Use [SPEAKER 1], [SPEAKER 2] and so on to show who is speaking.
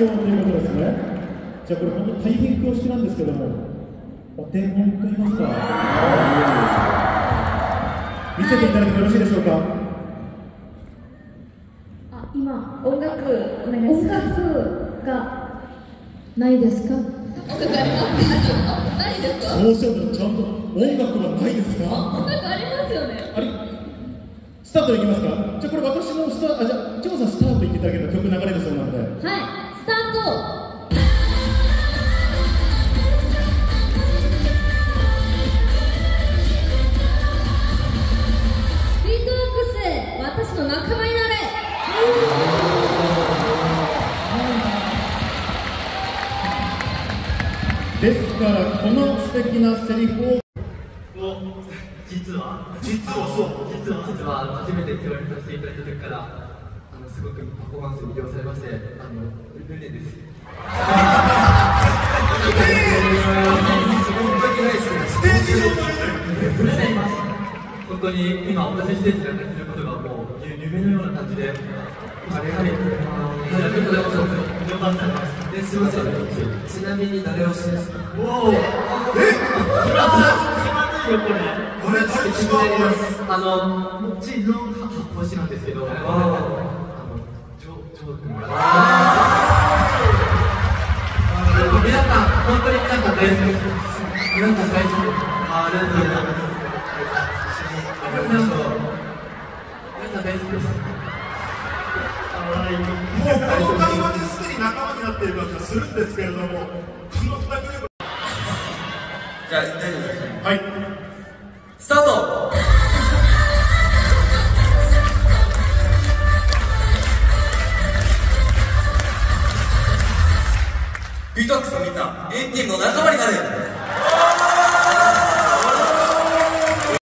[SPEAKER 1] よということです。ねじゃあこれ本当大変恐縮なんですけどもお手本といいますか。見せていただいてもよろしいでしょうか？
[SPEAKER 2] あ今音楽お願いします。音楽がないですか？
[SPEAKER 3] 音楽ありますないですか？
[SPEAKER 1] そうしちゃんと音楽はないですか
[SPEAKER 3] 音楽ありますよね。
[SPEAKER 1] あれ？スタートいきますか？じゃあこれ私もスターあじゃあジョーさんスタート言っていただければ曲流れるそうですからこの素敵なセリフを。
[SPEAKER 4] 実は実はそう実は実は初めて共演させていただいた時からあのすごくパフォーマンスに魅了されましてあのルネです本当に今同じステージでやってることがもう夢のような感じであれやはりありがとうございませんちなみに誰推しですかおおえ気まずいよこれ
[SPEAKER 5] これ誰違う
[SPEAKER 4] あの、もちろん発泡酒なんですけど、あ、皆さん、本当に皆さん大好きです。皆さん大好きです。あありがとうございます。皆さん大好きです。
[SPEAKER 5] もうこの会話です。でに仲間になっている感じがす。るんです。けれどもこの2グループ
[SPEAKER 6] じゃあ、大丈夫です。ね。
[SPEAKER 5] はい
[SPEAKER 6] ビートックスのみんな、エンティンの仲間になれ。